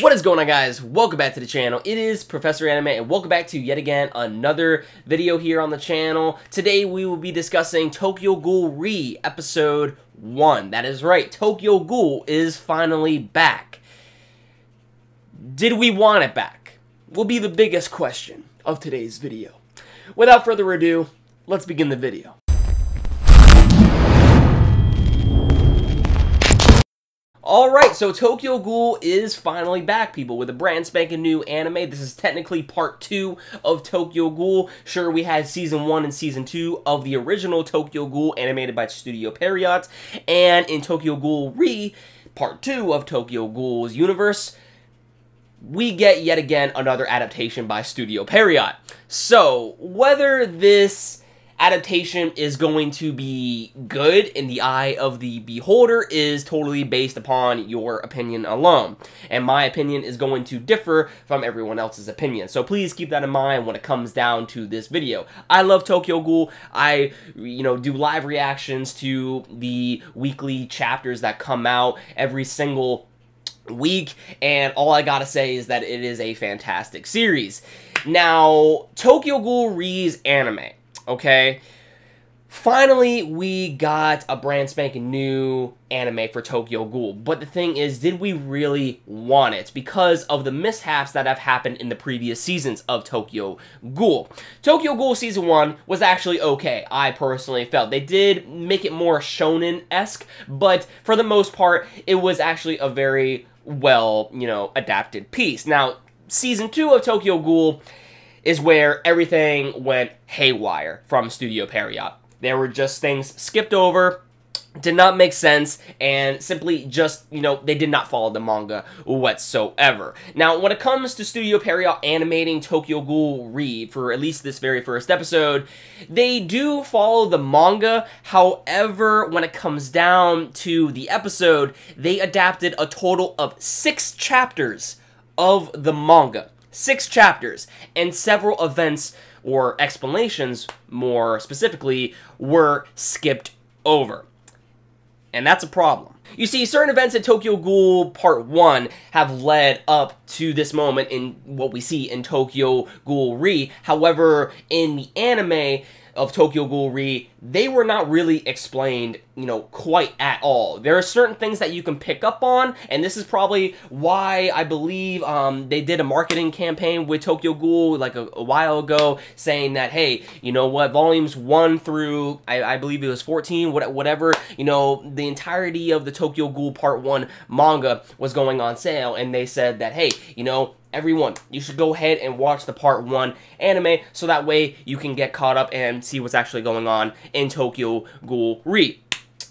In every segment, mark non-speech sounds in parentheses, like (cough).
What is going on guys? Welcome back to the channel. It is Professor Anime and welcome back to yet again another video here on the channel. Today we will be discussing Tokyo Ghoul Re episode 1. That is right, Tokyo Ghoul is finally back. Did we want it back? Will be the biggest question of today's video. Without further ado, let's begin the video. Alright, so Tokyo Ghoul is finally back, people, with a brand spanking new anime. This is technically part 2 of Tokyo Ghoul. Sure, we had Season 1 and Season 2 of the original Tokyo Ghoul, animated by Studio Pierrot. And in Tokyo Ghoul Re, part 2 of Tokyo Ghoul's universe, we get yet again another adaptation by Studio Pierrot. So, whether this adaptation is going to be good in the eye of the beholder is totally based upon your opinion alone. And my opinion is going to differ from everyone else's opinion. So please keep that in mind when it comes down to this video. I love Tokyo Ghoul. I, you know, do live reactions to the weekly chapters that come out every single week and all I gotta say is that it is a fantastic series. Now, Tokyo Ghoul Re's anime okay? Finally, we got a brand spanking new anime for Tokyo Ghoul. But the thing is, did we really want it? Because of the mishaps that have happened in the previous seasons of Tokyo Ghoul. Tokyo Ghoul Season 1 was actually okay, I personally felt. They did make it more shonen-esque, but for the most part, it was actually a very well, you know, adapted piece. Now, Season 2 of Tokyo Ghoul is where everything went haywire from Studio Pierrot. There were just things skipped over, did not make sense, and simply just, you know, they did not follow the manga whatsoever. Now, when it comes to Studio Pierrot animating Tokyo Ghoul Re for at least this very first episode, they do follow the manga. However, when it comes down to the episode, they adapted a total of six chapters of the manga six chapters, and several events or explanations, more specifically, were skipped over. And that's a problem. You see, certain events in Tokyo Ghoul Part 1 have led up to this moment in what we see in Tokyo Ghoul Re. However, in the anime, of Tokyo Ghoul Re, they were not really explained, you know, quite at all. There are certain things that you can pick up on, and this is probably why I believe um, they did a marketing campaign with Tokyo Ghoul like a, a, while ago, saying that, hey, you know what, volumes 1 through, I, I believe it was 14, whatever, you know, the entirety of the Tokyo Ghoul Part 1 manga was going on sale, and they said that, hey, you know, everyone, you should go ahead and watch the part one anime so that way you can get caught up and see what's actually going on in Tokyo Ghoul Re.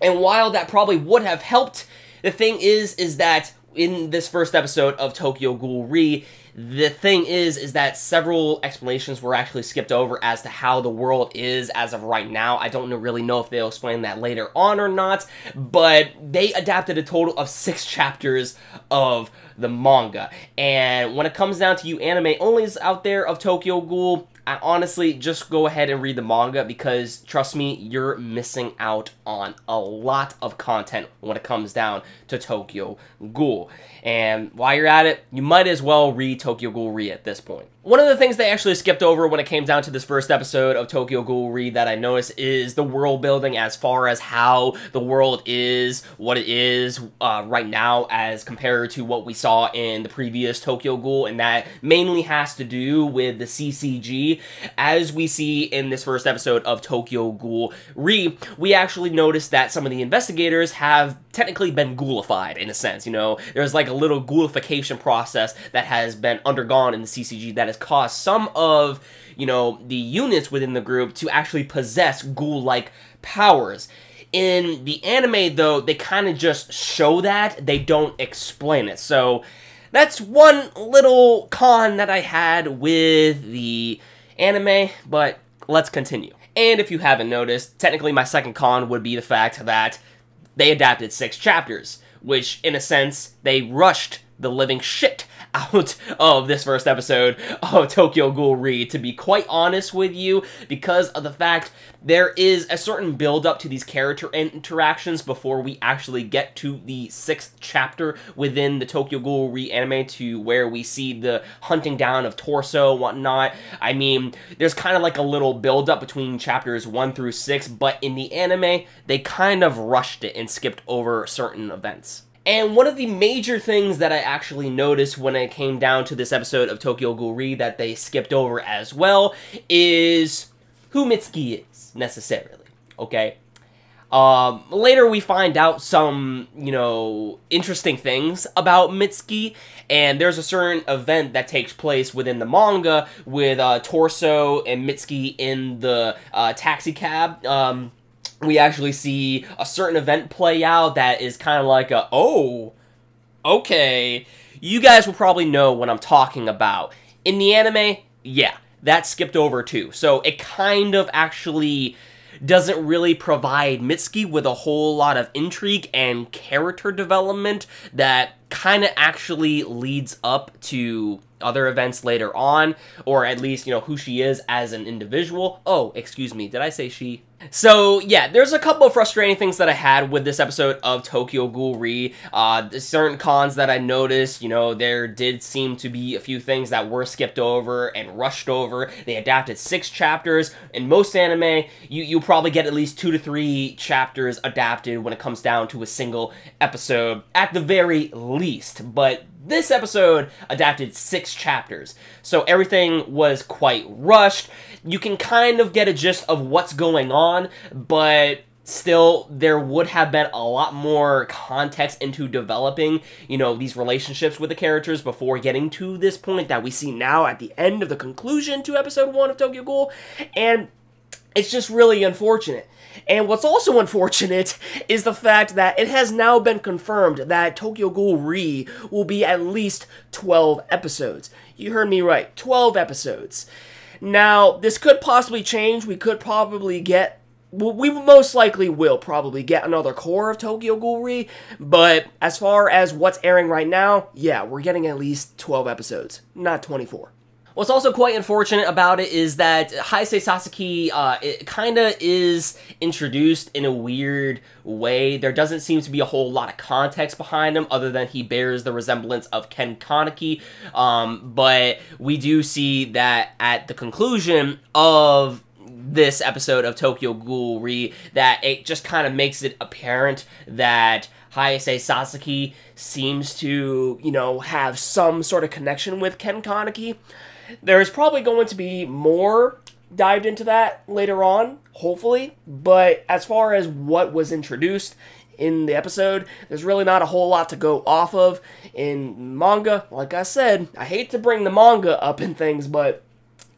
And while that probably would have helped, the thing is, is that in this first episode of Tokyo Ghoul Re, the thing is, is that several explanations were actually skipped over as to how the world is as of right now. I don't really know if they'll explain that later on or not, but they adapted a total of six chapters of the manga. And when it comes down to you anime onlys out there of Tokyo Ghoul, I honestly just go ahead and read the manga because trust me, you're missing out on a lot of content when it comes down to Tokyo Ghoul. And while you're at it, you might as well read Tokyo Ghoul Re at this point. One of the things they actually skipped over when it came down to this first episode of Tokyo Ghoul Re that I noticed is the world building as far as how the world is, what it is uh, right now as compared to what we saw in the previous Tokyo Ghoul, and that mainly has to do with the CCG. As we see in this first episode of Tokyo Ghoul Re, we actually noticed that some of the investigators have technically been ghoulified in a sense, you know, there's like a little ghoulification process that has been undergone in the CCG that has caused some of, you know, the units within the group to actually possess ghoul-like powers. In the anime, though, they kind of just show that, they don't explain it. So, that's one little con that I had with the anime, but let's continue. And if you haven't noticed, technically my second con would be the fact that they adapted six chapters, which, in a sense, they rushed the living shit out of this first episode of Tokyo Ghoul Re, to be quite honest with you, because of the fact there is a certain build up to these character interactions before we actually get to the sixth chapter within the Tokyo Ghoul Re anime to where we see the hunting down of torso whatnot. I mean, there's kind of like a little build up between chapters one through six, but in the anime, they kind of rushed it and skipped over certain events. And one of the major things that I actually noticed when it came down to this episode of Tokyo Ghoul Re that they skipped over as well is who Mitsuki is, necessarily. Okay? Um, later we find out some, you know, interesting things about Mitsuki, and there's a certain event that takes place within the manga with uh, Torso and Mitsuki in the uh, taxi cab. Um, we actually see a certain event play out that is kind of like a, oh, okay. You guys will probably know what I'm talking about. In the anime, yeah, that skipped over too. So it kind of actually doesn't really provide Mitsuki with a whole lot of intrigue and character development that kind of actually leads up to other events later on, or at least, you know, who she is as an individual. Oh, excuse me, did I say she? So, yeah, there's a couple of frustrating things that I had with this episode of Tokyo Ghoul Re. Uh, certain cons that I noticed, you know, there did seem to be a few things that were skipped over and rushed over. They adapted six chapters. In most anime, you, you probably get at least two to three chapters adapted when it comes down to a single episode, at the very. But this episode adapted six chapters, so everything was quite rushed. You can kind of get a gist of what's going on, but still there would have been a lot more context into developing you know these relationships with the characters before getting to this point that we see now at the end of the conclusion to episode one of tokyo ghoul and it's just really unfortunate and what's also (laughs) unfortunate is the fact that it has now been confirmed that Tokyo Ghoul Re will be at least 12 episodes. You heard me right, 12 episodes. Now, this could possibly change. We could probably get we most likely will probably get another cour of Tokyo Ghoul Re, but as far as what's airing right now, yeah, we're getting at least 12 episodes, not 24. What's also quite unfortunate about it is that Haise Sasaki uh, it kind of is introduced in a weird way. There doesn't seem to be a whole lot of context behind him other than he bears the resemblance of Ken Kaneki. Um, but we do see that at the conclusion of this episode of Tokyo Ghoul Re that it just kind of makes it apparent that Haise Sasaki seems to, you know, have some sort of connection with Ken Kaneki. There is probably going to be more dived into that later on, hopefully. But as far as what was introduced in the episode, there's really not a whole lot to go off of. In manga, like I said, I hate to bring the manga up in things, but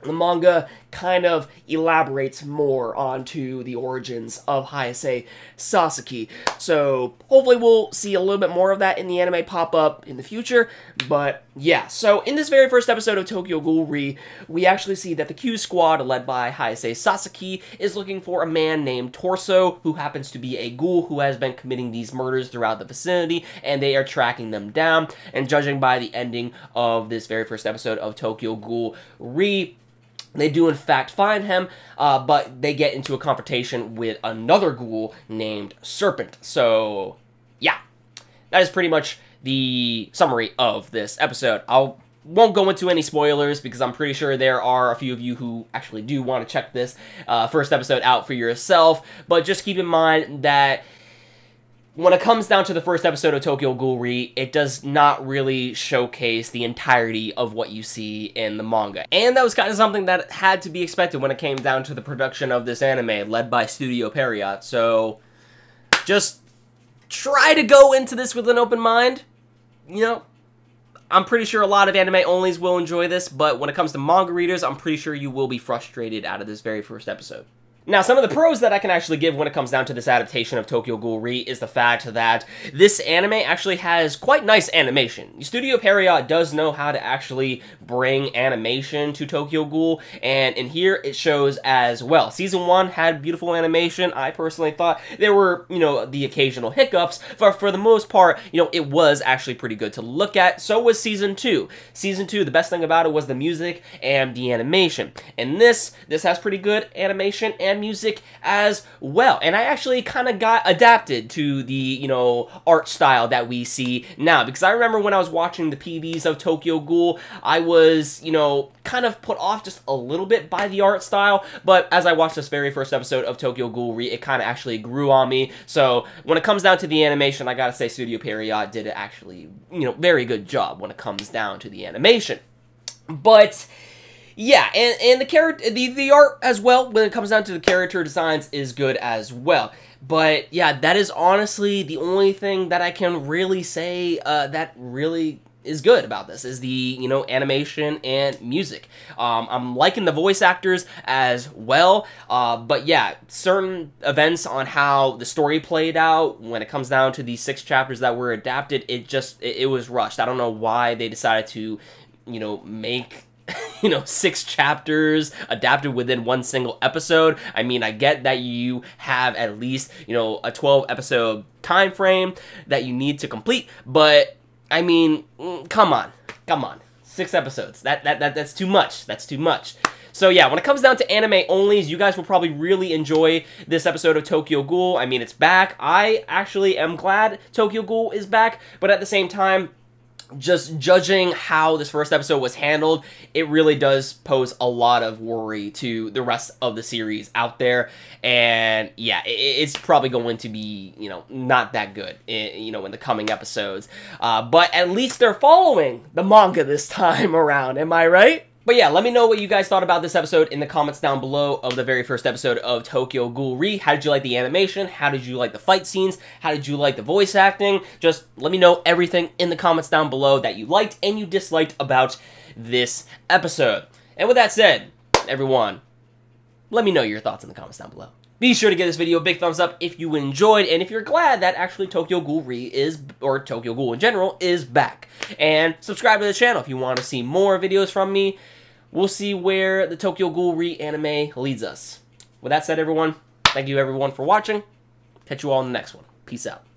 the manga kind of elaborates more onto the origins of Haise Sasaki. So hopefully we'll see a little bit more of that in the anime pop up in the future. But yeah, so in this very first episode of Tokyo Ghoul Re, we actually see that the Q Squad, led by Haise Sasaki, is looking for a man named Torso, who happens to be a ghoul who has been committing these murders throughout the vicinity, and they are tracking them down. And judging by the ending of this very first episode of Tokyo Ghoul Re, they do, in fact, find him, uh, but they get into a confrontation with another ghoul named Serpent. So, yeah, that is pretty much the summary of this episode. I won't go into any spoilers because I'm pretty sure there are a few of you who actually do want to check this uh, first episode out for yourself. But just keep in mind that when it comes down to the first episode of Tokyo Ghoul Re, it does not really showcase the entirety of what you see in the manga. And that was kind of something that had to be expected when it came down to the production of this anime, led by Studio Pierrot. So, just try to go into this with an open mind. You know, I'm pretty sure a lot of anime onlys will enjoy this, but when it comes to manga readers, I'm pretty sure you will be frustrated out of this very first episode. Now, some of the pros that I can actually give when it comes down to this adaptation of Tokyo Ghoul Re is the fact that this anime actually has quite nice animation. Studio Pierrot does know how to actually bring animation to Tokyo Ghoul, and in here it shows as well. Season 1 had beautiful animation. I personally thought there were, you know, the occasional hiccups, but for the most part, you know, it was actually pretty good to look at. So was Season 2. Season 2, the best thing about it was the music and the animation. And this, this has pretty good animation and music as well. And I actually kind of got adapted to the, you know, art style that we see now. Because I remember when I was watching the PVs of Tokyo Ghoul, I was, you know, kind of put off just a little bit by the art style. But as I watched this very first episode of Tokyo Ghoul Re, it kind of actually grew on me. So when it comes down to the animation, I gotta say Studio Pierrot did actually, you know, very good job when it comes down to the animation. But yeah, and, and the character, the, the art as well, when it comes down to the character designs, is good as well. But yeah, that is honestly the only thing that I can really say uh, that really is good about this is the you know animation and music um, i'm liking the voice actors as well uh, but yeah certain events on how the story played out when it comes down to these six chapters that were adapted it just it, it was rushed i don't know why they decided to you know make (laughs) you know, six chapters adapted within one single episode. I mean, I get that you have at least, you know, a 12 episode time frame that you need to complete, but I mean, mm, come on. Come on. Six episodes. That that, that that's too much. That's too much. So yeah, when it comes down to anime onlys, you guys will probably really enjoy this episode of Tokyo Ghoul. I mean, it's back. I actually am glad Tokyo Ghoul is back, but at the same time, just judging how this first episode was handled, it really does pose a lot of worry to the rest of the series out there. And yeah, it's probably going to be, you know, not that good, you know, in the coming episodes. Uh, but at least they're following the manga this (laughs) time around. Am I right? But yeah, let me know what you guys thought about this episode in the comments down below of the very first episode of Tokyo Ghoul Re. How did you like the animation? How did you like the fight scenes? How did you like the voice acting? Just let me know everything in the comments down below that you liked and you disliked about this episode. And with that said, everyone, let me know your thoughts in the comments down below. Be sure to give this video a big thumbs up if you enjoyed, and if you're glad that actually Tokyo Ghoul Re is, or Tokyo Ghoul in general, is back. And subscribe to the channel if you want to see more videos from me we'll see where the Tokyo Ghoul Re anime leads us. With that said, everyone, thank you everyone for watching. Catch you all in the next one. Peace out.